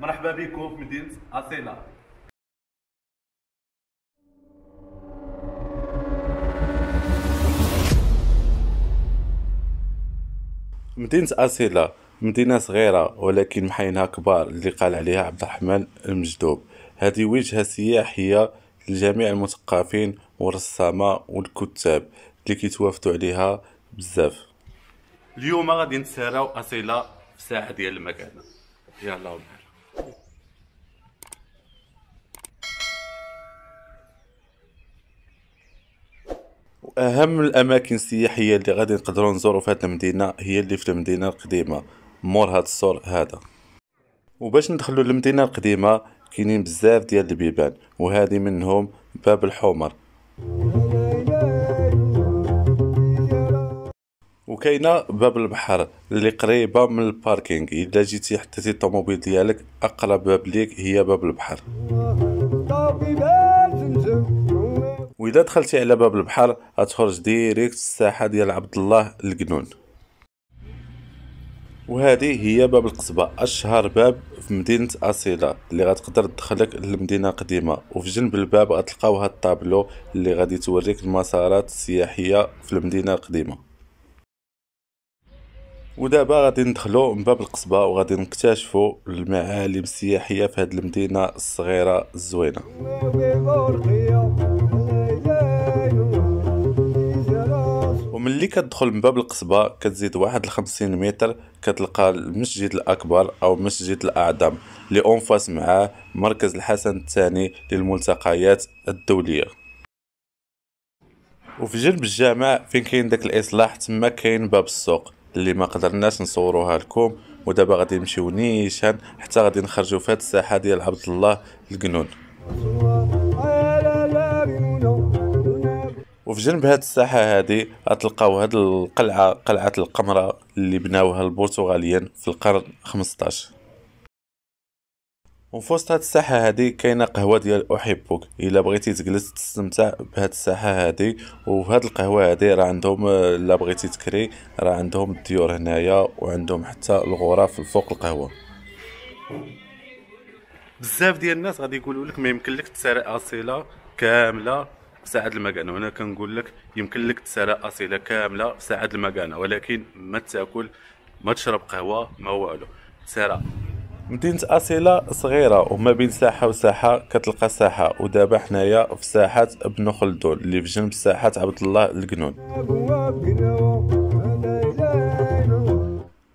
مرحبا بكم في مدينة أصيلة. مدينة أصيلة مدينة صغيرة ولكن محاينها كبار اللي قال عليها عبد الرحمن المجدوب. هذه وجهة سياحية لجميع المثقفين والرسامة والكتاب اللي كيتوافدوا عليها بزاف. اليوم غادي نتساراو أصيلة ساعة ديال المكانة يلا ونهار وأهم الأماكن السياحية اللي غادي نقدروا نزوروا في هذه المدينة هي اللي في المدينة القديمة مور هذا السور هذا. وباش ندخلوا للمدينة القديمة كاينين بزاف ديال البيبان وهذه منهم باب الحمر وكاينة باب البحر اللي قريبة من ال parking. إلا جيتي حطيتي الطوموبيل ديالك أقرب باب ليك هي باب البحر. وإذا دخلتي على باب البحر غتخرج directe الساحة ديال عبد الله القنون وهذه هي باب القصبة أشهر باب في مدينة أصيلة اللي غتقدر تدخلك للمدينة القديمة. وفي جنب الباب غتلقاو هاد الطابلو اللي غادي توريك المسارات السياحية في المدينة القديمة. ودابا غادي ندخلو من باب القصبة وغادي نكتشفوا المعالم السياحية في هاد المدينة الصغيرة الزوينة. وملي كتدخل من باب القصبة كتزيد واحد الخمسين متر كتلقى المسجد الأكبر أو مسجد الأعظم اللي أنفاس معاه مركز الحسن الثاني للملتقيات الدولية. وفي جنب الجامع فين كاين داك الإصلاح تما كاين باب السوق. اللي ما قدرناش نصوروها لكم ودابا غادي نمشيو نيشان حتى غادي نخرجوا في هاد الساحة ديال عبد الله القنون وفي جنب هاد الساحة هادي غتلقاو هاد القلعة قلعة القمرة اللي بناوها البرتغاليين في القرن 15 وفي وسط هاد الساحة هادي كاينة قهوة ديال أحبك. إلا بغيتي تجلس تستمتع بهاد الساحة هادي. وهاد القهوة هادي راه عندهم إلا بغيتي تكري راه عندهم الديور هنايا وعندهم حتى الغرف فوق القهوة. بزاف ديال الناس غادي يقولوا لك ما يمكن لك تسارع أصيلة كاملة في ساعة المكانة وأنا كنقول لك يمكن لك تسارع أصيلة كاملة في ساعة المكانة ولكن ما تاكل ما تشرب قهوة ما والو. تسارع. مدينة أصيلة صغيرة وما بين ساحة وساحة كتلقى ساحة. ودابا حنايا في ساحة ابن خلدون اللي في جنب ساحة عبد الله القنون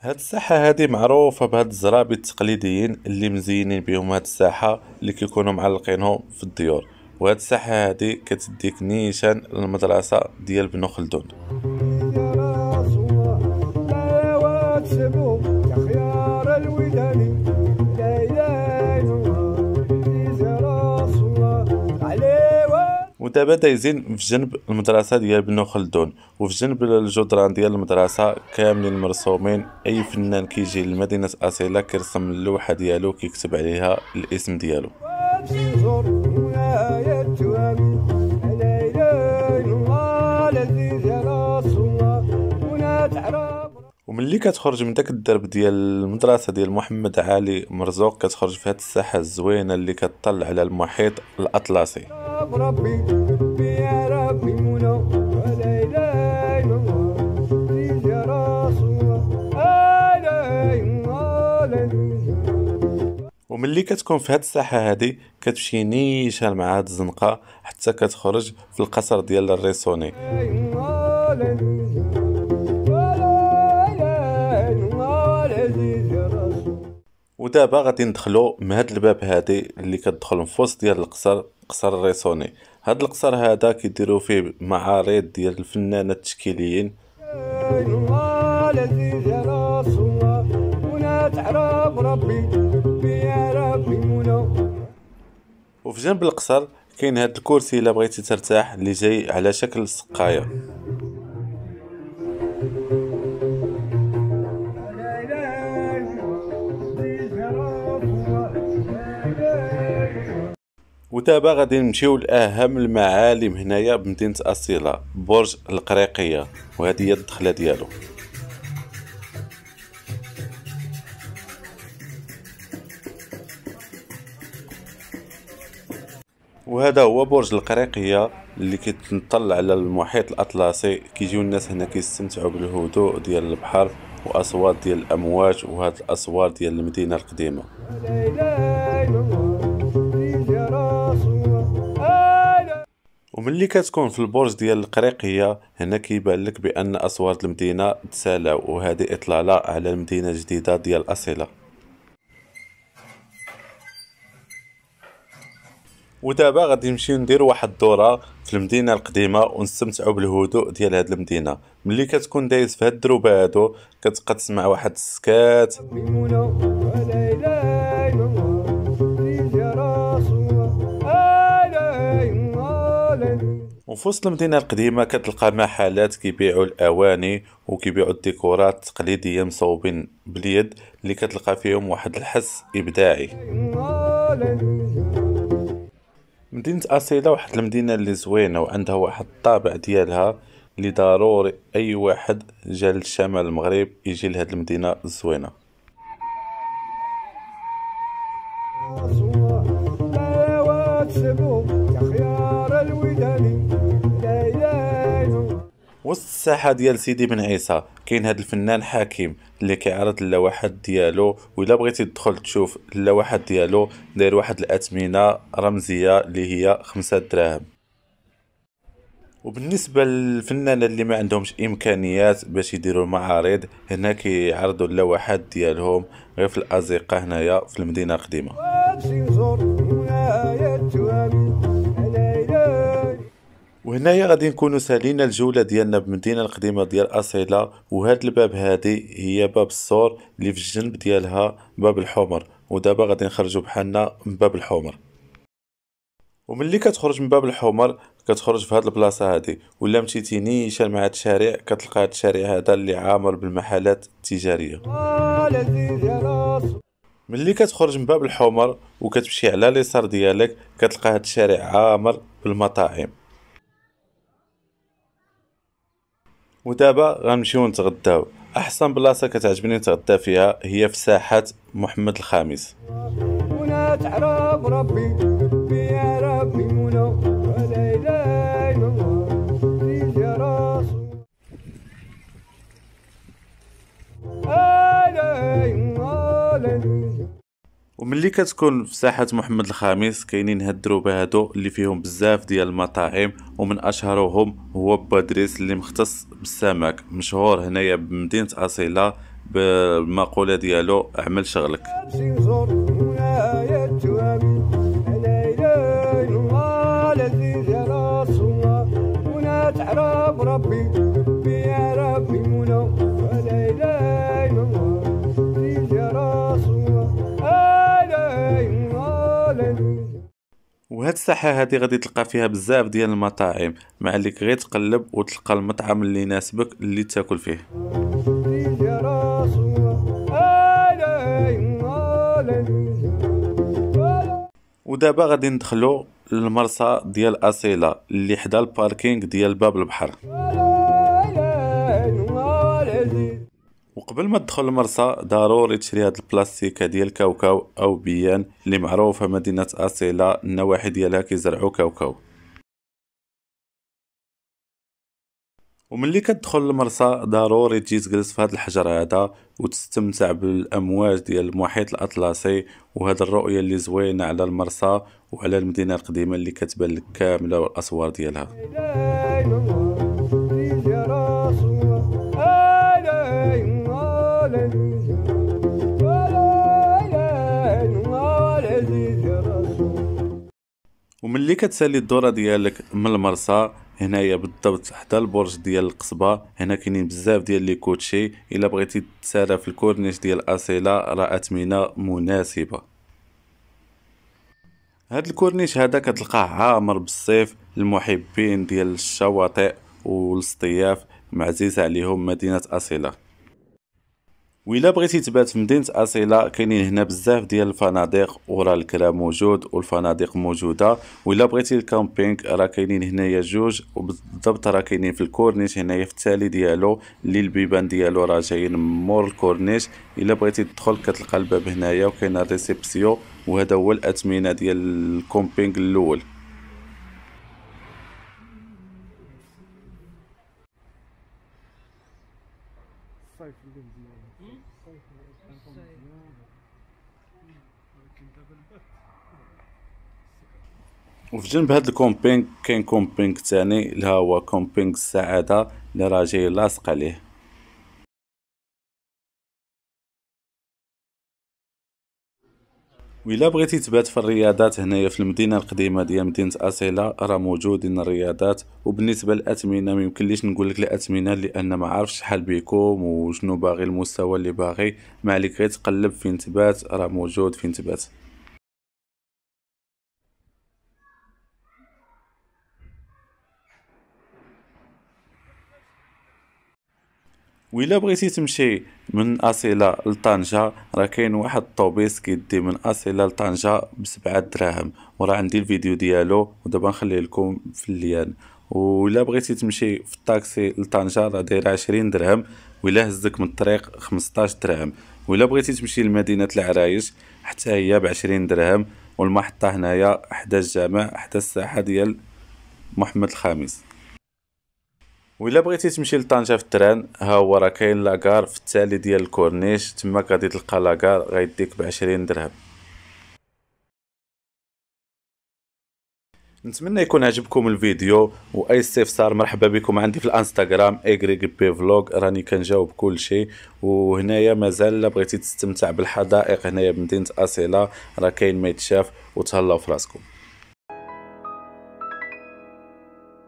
هاد الساحة هادي معروفة بهاد الزرابي التقليديين اللي مزينين بهم هاد الساحة اللي كيكونوا معلقينهم في الديور. وهاد الساحة هادي كتديك نيشان للمدرسة ديال بن خلدون. ودابا دايزين في جنب المدرسة ديال بن خلدون وفي جنب الجدران ديال المدرسة كاملين مرسومين أي فنان كيجي لمدينة أصيلة كيرسم اللوحة ديالو كيكتب عليها الاسم ديالو. وملي كتخرج من داك الدرب ديال المدرسة ديال محمد علي مرزوق كتخرج في هاد الساحة الزوينة اللي كتطل على المحيط الأطلسي. ربي يا ربي منى وملي كتكون في هاد الساحة هادي كتمشي نيشان مع هاد الزنقة حتى كتخرج في القصر ديال الريسوني. ودابا غادي ندخلو من هاد الباب هادي اللي كتدخل من فوسط ديال القصر. قصر الريسوني هاد القصر هذا كيديروا فيه معارض ديال الفنانات التشكيليين. وفي جنب القصر كاين هاد الكرسي إلا بغيتي ترتاح اللي جاي على شكل سقاية. ودابا غادي نمشيو لأهم المعالم هنايا بمدينة أصيلة برج القريقية وهذه هي الدخلة ديالو. وهذا هو برج القريقية اللي كيتنطل على المحيط الأطلسي. كيجيو الناس هنا كيستمتعوا بالهدوء ديال البحر وأصوات ديال الأمواج وهاد الأصوات ديال المدينة القديمة. وملي كتكون في البرج ديال القريقيه هنا كيبان لك بأن أسوار المدينة تسالاو وهذه إطلالة على المدينة الجديده ديال أصيلة. ودابا غادي نمشيو نديرو واحد الدورة في المدينة القديمة ونستمتعوا بالهدوء ديال هاد المدينة. ملي كتكون دايز في هاد الدروبة هادو كتبقى تسمع واحد السكات. وفي وسط المدينة القديمة كتلقى محلات كيبيعوا الأواني وكيبيعوا الديكورات التقليدية مصوبين باليد اللي كتلقى فيهم واحد الحس إبداعي. مدينة أصيلة واحد المدينة اللي زوينة وعندها واحد الطابع ديالها اللي ضروري أي واحد جا للشمال المغرب يجي لهاد المدينة الزوينة. وسط الساحة ديال سيدي بن عيسى. كاين هاد الفنان حكيم اللي كيعرض اللوحات ديالو وإلا بغيتي تدخل تشوف اللوحات ديالو داير واحد الأثمنة رمزية اللي هي خمسة دراهم. وبالنسبة للفنانة اللي ما عندهمش إمكانيات باش يديروا المعارض هنا كيعرضوا اللوحات ديالهم غير في الأزقة هنايا في المدينة القديمة. وهنايا غادي نكونوا سالينا الجولة ديالنا بالمدينة القديمة ديال أصيلة وهاد الباب هادي هي باب السور اللي في الجنب ديالها باب الحمر. ودابا غادي نخرجوا بحالنا من باب الحمر. وملي كتخرج من باب الحمر كتخرج في هاد البلاصة هادي. ولا مشيتي نيشان مع هاد الشارع كتلقى هاد الشارع هذا اللي عامر بالمحلات التجارية. ملي كتخرج من باب الحمر وكتمشي على اليسار ديالك كتلقى هاد الشارع عامر بالمطاعم. ودابا غنمشيو نتغداو. أحسن بلاصة كتعجبني نتغدى فيها هي في ساحة محمد الخامس. ربي يا ربي وملي كتكون في ساحة محمد الخامس كاينين هاد الدروبة هادو اللي فيهم بزاف ديال المطاعم ومن أشهرهم هو بادريس اللي مختص بالسمك مشهور هنايا بمدينة أصيلة بالمقولة ديالو أعمل شغلك. وهاد الساحة هادي غادي تلقى فيها بزاف ديال المطاعم مع اللي غير تقلب وتلقى المطعم اللي يناسبك اللي تاكل فيه. ودابا غادي ندخلو للمرسى ديال أصيلة اللي حدا ال parking ديال باب البحر. وقبل ما تدخل المرسى ضروري تشري هاد البلاستيكة ديال كاوكاو أو بيان اللي معروفة مدينة أصيلة النواحي ديالها كيزرعوا كاوكاو. وملي كتدخل المرسى ضروري تجي تجلس في هذا الحجر هذا وتستمتع بالأمواج ديال المحيط الأطلسي وهذا الرؤية اللي زوينة على المرسى وعلى المدينة القديمة اللي كتبان لك كاملة والاسوار ديالها. وملي كتسالي الدورة ديالك من المرسى هنايا بالضبط حدا البرج ديال القصبة. هنا كاينين بزاف ديال لي كوتشي. إلا بغيتي تسارى في الكورنيش ديال أصيلة راه اثمنه مناسبة. هاد الكورنيش هذا كتلقاه عامر بالصيف المحبين ديال الشواطئ والاصطياف معزيز عليهم مدينة أصيلة. وإلا بغيتي تبات في مدينة أصيلة كاينين هنا بزاف ديال الفنادق وراه الكرا موجود والفنادق موجودة. وإلا بغيتي ال camping راه كاينين هنايا جوج وبالضبط راه كاينين في الكورنيش هنايا في التالي ديالو اللي البيبان ديالو راه جايين مور الكورنيش. إلا بغيتي تدخل كتلقى الباب هنايا وكاين ال réception وهذا هو الأثمنة ديال ال camping الأول. وفي جنب هاد ال camping كاين camping تاني اللي هو camping السعادة اللي راه جاي لاصق عليه وإلا بغيتي تبات في الرياضات هنايا في المدينة القديمة ديال مدينة أصيلة راه موجودين الرياضات. وبالنسبة للأثمنة ميمكنليش نقولك الأثمنة لأن ما عارفش شحال بيكم وشنو باغي المستوى اللي باغي. ما عليك غير تقلب فين تبات راه موجود فين تبات. وإلا بغيتي تمشي من أصيلة لطنجة راه كاين واحد الطوبيس كيدي من أصيلة لطنجة بسبعة دراهم. وراه عندي الفيديو ديالو ودابا نخليه لكم في الليان. وإلا بغيتي تمشي في الطاكسي لطنجة راه دايرة عشرين درهم وإلا هزك من الطريق خمسطاش درهم وإلا بغيتي تمشي لمدينة العرايش حتى هي بعشرين درهم والمحطة هنايا حدا الجامع حدا الساحة ديال محمد الخامس. وإلا بغيتي تمشي لطنجة في ال train ها هو راه كاين la gare في التالي ديال الكورنيش تما غادي تلقى la gare غيديك بعشرين درهم. نتمنى يكون عجبكم الفيديو وأي استفسار مرحبا بكم عندي في الانستغرام YB Vlog راني كنجاوب كل شيء. وهنايا مازال الا بغيتي تستمتع بالحدائق هنايا بمدينه اصيله راه كاين ما يتشاف وتهلاو في راسكم.